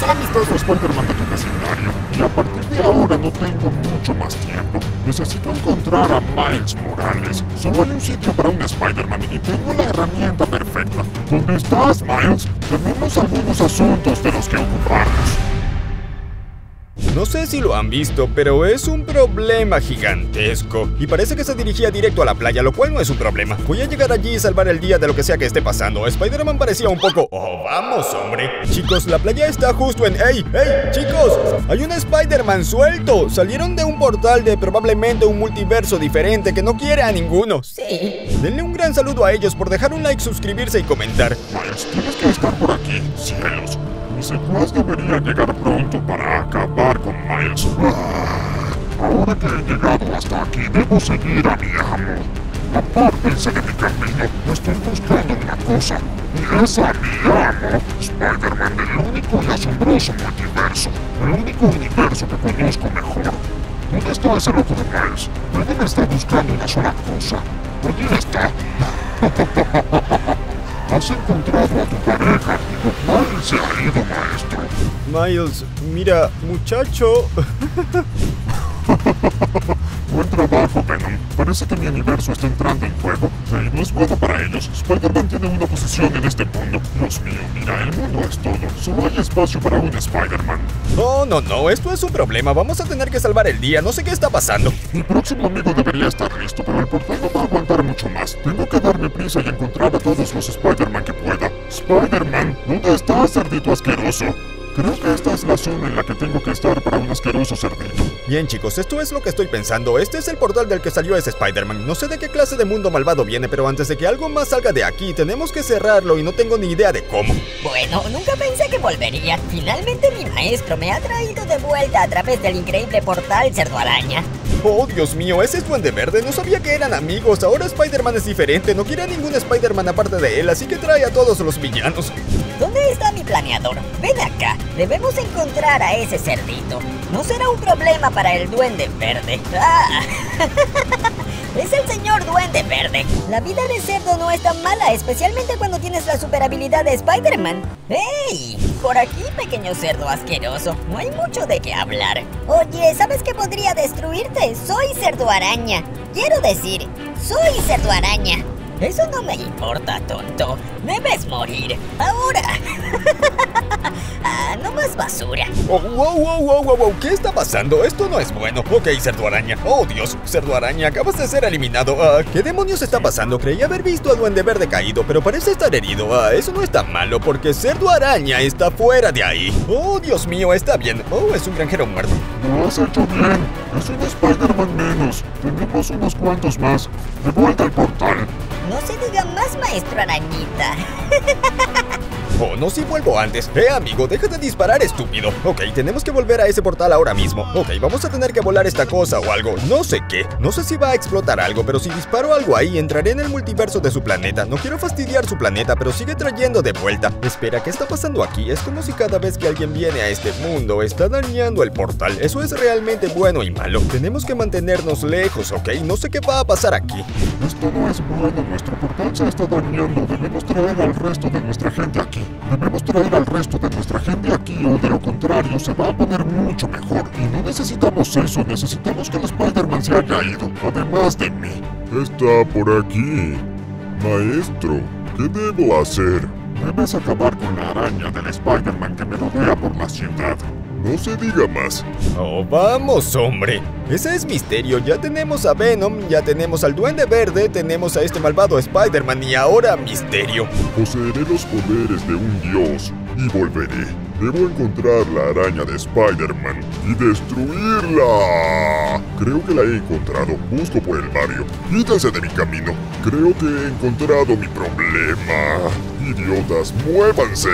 ser amistoso Spider-Man de tu vecindario. Y a partir de ahora no tengo mucho más tiempo. Necesito encontrar a Miles Morales. Solo hay un sitio para un Spider-Man y tengo la herramienta perfecta. ¿Dónde estás, Miles? Tenemos algunos asuntos de los que ocuparnos. No sé si lo han visto, pero es un problema gigantesco. Y parece que se dirigía directo a la playa, lo cual no es un problema. Voy a llegar allí y salvar el día de lo que sea que esté pasando. Spider-Man parecía un poco... ¡Oh, vamos, hombre! Chicos, la playa está justo en... ¡Ey, ey, chicos! Hay un Spider-Man suelto. Salieron de un portal de probablemente un multiverso diferente que no quiere a ninguno. Sí. Denle un gran saludo a ellos por dejar un like, suscribirse y comentar. Miles, tienes que estar por aquí. Cielos. Mi secuaz debería llegar pronto para acabar con Miles. Ah, ahora que he llegado hasta aquí, debo seguir a mi amo. Apártense de mi camino. Estoy buscando una cosa. Y es a mi amo, Spider-Man del único y asombroso multiverso. El único universo que conozco mejor. ¿Dónde está ese loco de Miles? Deben estar buscando una sola cosa. Allí está. Has encontrado a tu pareja. Miles se ha ido, maestro. Miles, mira, muchacho... Parece que mi universo está entrando en juego. Y no es bueno para ellos. Spider-Man tiene una posición en este mundo. Dios mío, mira, el mundo es todo. Solo hay espacio para un Spider-Man. No, no, no, esto es un problema. Vamos a tener que salvar el día. No sé qué está pasando. Mi próximo amigo debería estar listo, pero el portal no va a aguantar mucho más. Tengo que darme prisa y encontrar a todos los Spider-Man que pueda. Spider-Man, ¿dónde estás, cerdito asqueroso? Creo que esta es la zona en la que tengo que estar para un asqueroso cerdito. Bien, chicos, esto es lo que estoy pensando. Este es el portal del que salió ese Spider-Man. No sé de qué clase de mundo malvado viene, pero antes de que algo más salga de aquí, tenemos que cerrarlo y no tengo ni idea de cómo. Bueno, nunca pensé que volvería. Finalmente mi maestro me ha traído de vuelta a través del increíble portal Cerdo Araña. Oh, Dios mío, ese es Duende Verde. No sabía que eran amigos. Ahora Spider-Man es diferente. No quiere a ningún Spider-Man aparte de él, así que trae a todos los villanos. ¿Dónde está mi planeador? Ven acá. Debemos encontrar a ese cerdito. No será un problema para el Duende Verde. ¡Ah! Es el señor Duende Verde. La vida de cerdo no es tan mala, especialmente cuando tienes la super habilidad de Spider-Man. ¡Hey! Por aquí, pequeño cerdo asqueroso. No hay mucho de qué hablar. Oye, ¿sabes qué podría destruirte? Soy cerdo araña. Quiero decir, soy cerdo araña. Eso no me importa, tonto. Debes morir. Ahora. ah, no más basura. Oh, wow, wow, wow, wow, wow, ¿qué está pasando? Esto no es bueno. Ok, Cerdo Araña. Oh, Dios, Cerdo Araña, acabas de ser eliminado. Ah, ¿Qué demonios está pasando? Creí haber visto a Duende Verde caído, pero parece estar herido. Ah, eso no está malo porque Cerdo Araña está fuera de ahí. Oh, Dios mío, está bien. Oh, es un granjero muerto. Lo has hecho bien. Es un Spider-Man menos. Tenemos unos cuantos más. De vuelta al portal. Se diga más, maestro arañita. Oh, no si vuelvo antes. Eh, amigo, deja de disparar, estúpido. Ok, tenemos que volver a ese portal ahora mismo. Ok, vamos a tener que volar esta cosa o algo. No sé qué. No sé si va a explotar algo, pero si disparo algo ahí, entraré en el multiverso de su planeta. No quiero fastidiar su planeta, pero sigue trayendo de vuelta. Espera, ¿qué está pasando aquí? Es como si cada vez que alguien viene a este mundo está dañando el portal. Eso es realmente bueno y malo. Tenemos que mantenernos lejos, ¿ok? No sé qué va a pasar aquí. Esto no es bueno. Nuestro portal se está dañando. Debemos traer al resto de nuestra gente aquí. Debemos traer al resto de nuestra gente aquí o de lo contrario se va a poner mucho mejor. Y no necesitamos eso, necesitamos que el Spider-Man se haya ido, además de mí. Está por aquí. Maestro, ¿qué debo hacer? Debes acabar con la araña del Spider-Man que me rodea por la ciudad. No se diga más. Oh, vamos, hombre. Ese es misterio. Ya tenemos a Venom, ya tenemos al Duende Verde, tenemos a este malvado Spider-Man y ahora Misterio. Poseeré los poderes de un dios y volveré. Debo encontrar la araña de Spider-Man y destruirla. Creo que la he encontrado. Busco por el barrio. Quítense de mi camino. Creo que he encontrado mi problema. Idiotas, muévanse.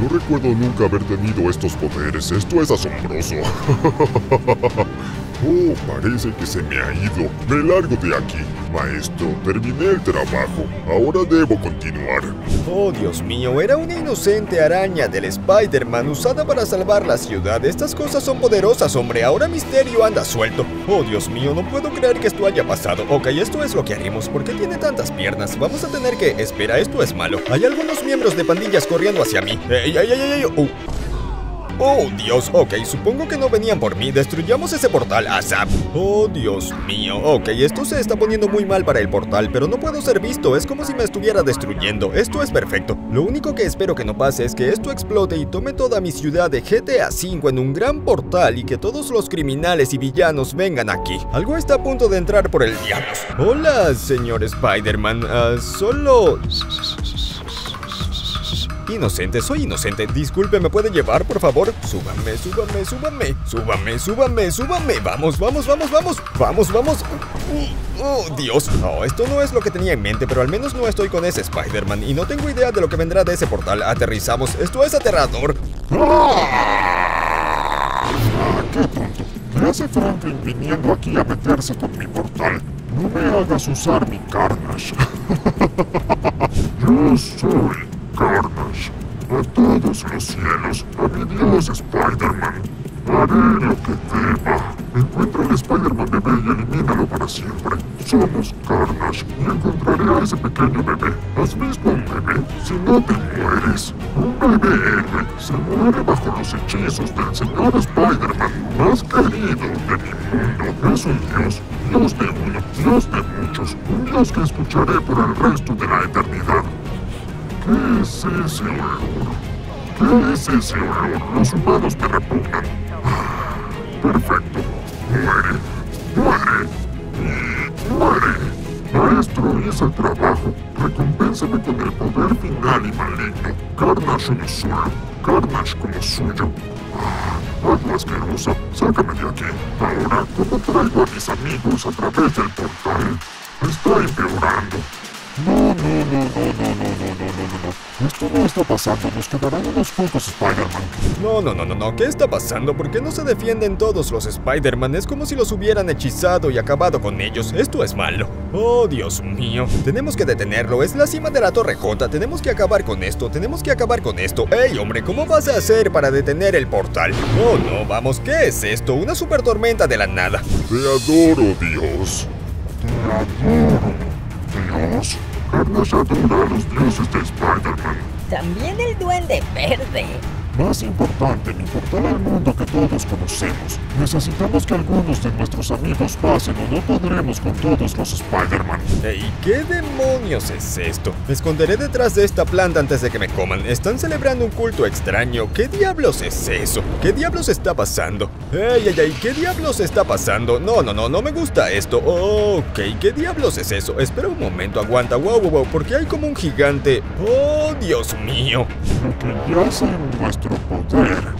No recuerdo nunca haber tenido estos poderes. Esto es asombroso. Oh, parece que se me ha ido. Me largo de aquí. Maestro, terminé el trabajo. Ahora debo continuar. Oh, Dios mío, era una inocente araña del Spider-Man usada para salvar la ciudad. Estas cosas son poderosas, hombre. Ahora Misterio anda suelto. Oh, Dios mío, no puedo creer que esto haya pasado. Ok, esto es lo que haremos. ¿Por qué tiene tantas piernas? Vamos a tener que... Espera, esto es malo. Hay algunos miembros de pandillas corriendo hacia mí. ¡Ey, ey, ey, ey! ey. Oh. Oh, Dios, ok, supongo que no venían por mí. Destruyamos ese portal, ASAP. Oh, Dios mío. Ok, esto se está poniendo muy mal para el portal, pero no puedo ser visto. Es como si me estuviera destruyendo. Esto es perfecto. Lo único que espero que no pase es que esto explote y tome toda mi ciudad de GTA V en un gran portal y que todos los criminales y villanos vengan aquí. Algo está a punto de entrar por el diablo. Hola, señor Spider-Man. Ah, solo... Inocente, soy inocente. Disculpe, ¿me puede llevar, por favor? Súbame, súbame, súbame. Súbame, súbame, súbame. Vamos, vamos, vamos, vamos. Vamos, vamos. Oh, Dios. Oh, esto no es lo que tenía en mente, pero al menos no estoy con ese Spider-Man y no tengo idea de lo que vendrá de ese portal. Aterrizamos. Esto es aterrador. ¡Qué tonto! Me hace Franklin viniendo aquí a meterse con mi portal. No me hagas usar mi Carnage. Yo soy Carnage. A todos los cielos, a mi dios Spider-Man. Haré lo que deba. Encuentra al Spider-Man bebé y elimínalo para siempre. Somos Carnage y encontraré a ese pequeño bebé. ¿Has visto un bebé? Si no te mueres. Un bebé héroe se muere bajo los hechizos del señor Spider-Man, más querido de mi mundo. Es un dios, dios de uno, dios de muchos. Un dios que escucharé por el resto de la eternidad. ¿Qué es ese olor? ¿Qué es ese olor? Los humanos me repugnan. Perfecto. Muere. Muere. Y muere. Maestro, hice el trabajo. Recompénsame con el poder final y maligno. Carnage uno solo. Carnage como suyo. Algo asqueroso. Sácame de aquí. Ahora, ¿cómo traigo a mis amigos a través del portal? Está empeorando. No, no, no, no, no, no, no, no, no, no. Esto no está pasando, nos quedarán unos pocos Spider-Man. No, no, no, no, no, ¿qué está pasando? ¿Por qué no se defienden todos los Spider-Man? Es como si los hubieran hechizado y acabado con ellos. Esto es malo. Oh, Dios mío. Tenemos que detenerlo, es la cima de la Torre J. Tenemos que acabar con esto, tenemos que acabar con esto. ¡Ey, hombre! ¿Cómo vas a hacer para detener el portal? Oh, no, vamos, ¿qué es esto? Una super tormenta de la nada. Te adoro, Dios. Te adoro. Dios. Carnage adora a los dioses de Spider-Man. También el duende verde. Más importante, mi portal al mundo que todos conocemos. Necesitamos que algunos de nuestros amigos pasen o no podremos con todos los Spider-Man. ¿Y qué demonios es esto? Me esconderé detrás de esta planta antes de que me coman. Están celebrando un culto extraño. ¿Qué diablos es eso? ¿Qué diablos está pasando? ¡Ey, ey, ey! ¿Qué diablos está pasando? No, no, no, no me gusta esto. ok, ¿qué diablos es eso? Espera un momento, aguanta. Wow, wow, wow, porque hay como un gigante. ¡Oh, Dios mío! Lo que yace en nuestro poder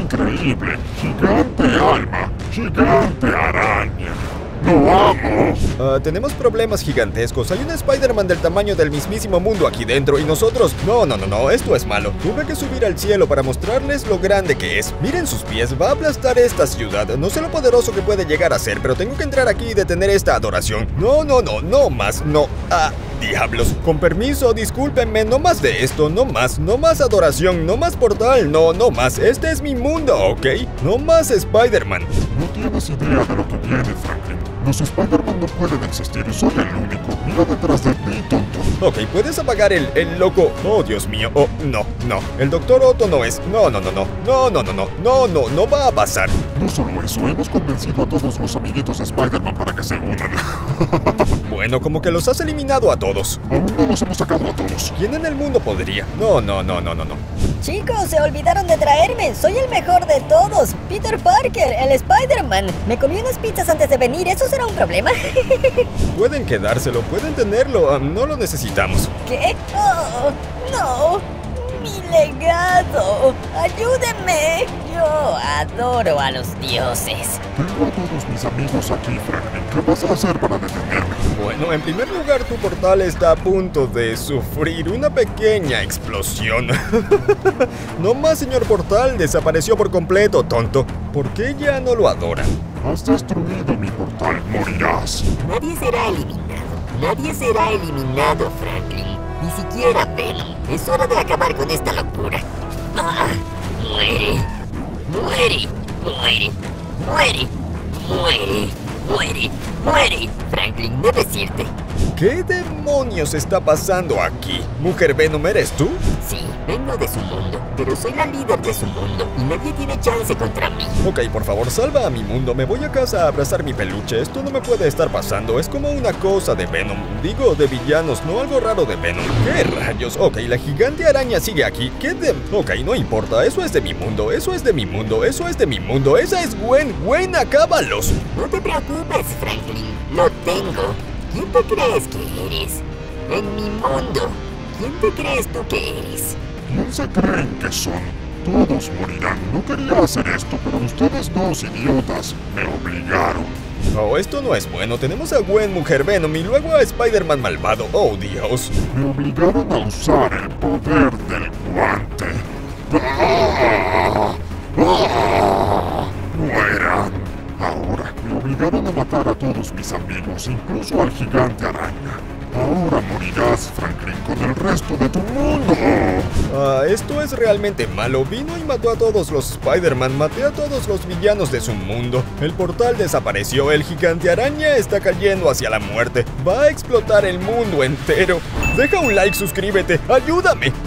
increíble. Gigante alma, gigante araña. Ah, tenemos problemas gigantescos. Hay un Spider-Man del tamaño del mismísimo mundo aquí dentro y nosotros... No, no, no, no, esto es malo. Tuve que subir al cielo para mostrarles lo grande que es. Miren sus pies, va a aplastar esta ciudad. No sé lo poderoso que puede llegar a ser, pero tengo que entrar aquí y detener esta adoración. No, no, no, no más, no. Ah, diablos. Con permiso, discúlpenme, no más de esto, no más, no más adoración, no más portal, no, no más. Este es mi mundo, ¿ok? No más Spider-Man. No tienes idea de lo que viene, Franklin. Los Spider-Man no pueden existir, soy el único. Mira detrás de ti, tonto. Ok, ¿puedes apagar el, el loco? Oh, Dios mío. Oh, no, no. El doctor Otto no es. No, no, no, no. No, no, no, no. No, no, no va a pasar. No solo eso, hemos convencido a todos los amiguitos de Spider-Man para que se unan. Bueno, como que los has eliminado a todos. Aún no los hemos sacado a todos. ¿Quién en el mundo podría? No, no, no, no, no, no. Chicos, se olvidaron de traerme. Soy el mejor de todos. Peter Parker, el Spider-Man. Me comí unas pizzas antes de venir. ¿Eso será un problema? Pueden quedárselo, pueden tenerlo. ah, no lo necesitamos. ¿Qué? Oh, no. Legado. Ayúdenme. Yo adoro a los dioses. Tengo a todos mis amigos aquí, Franklin. ¿Qué vas a hacer para detenerme? Bueno, en primer lugar, tu portal está a punto de sufrir una pequeña explosión. no más, señor portal, desapareció por completo, tonto. ¿Por qué ya no lo adoran? Has destruido mi portal, morirás. Nadie será eliminado. Nadie será eliminado, Franklin. Ni siquiera Ben. Es hora de acabar con esta locura. Ah, muere. Muere. Muere. Muere. Muere. Muere. Muere. Franklin, debes irte. ¿Qué demonios está pasando aquí? ¿Mujer Venom eres tú? Sí, Vengo de su mundo, pero soy la líder de su mundo y nadie tiene chance contra mí. Ok, por favor, salva a mi mundo. Me voy a casa a abrazar mi peluche. Esto no me puede estar pasando. Es como una cosa de Venom. Digo, de villanos, no algo raro de Venom. ¿Qué rayos? Ok, la gigante araña sigue aquí. ¿Qué de...? Ok, no importa. Eso es de mi mundo. Eso es de mi mundo. Eso es de mi mundo. Esa es Gwen. Gwen, acábalos. No te preocupes, Franklin. Lo tengo. ¿Quién te crees que eres? En mi mundo. ¿Quién te crees tú que eres? ¿Quién se creen que son? Todos morirán. No quería hacer esto, pero ustedes dos idiotas me obligaron. Oh, esto no es bueno. Tenemos a Gwen, Mujer Venom y luego a Spider-Man malvado. Oh, Dios. Me obligaron a usar el poder del guante. ¡Ah! ¡Ah! ¡Mueran! Ahora me obligaron a matar a todos mis amigos, incluso al gigante araña. Ahora morirás, Franklin, con el resto de tu mundo. Ah, esto es realmente malo. Vino y mató a todos los Spider-Man, maté a todos los villanos de su mundo. El portal desapareció, el gigante araña está cayendo hacia la muerte. Va a explotar el mundo entero. Deja un like, suscríbete, ayúdame.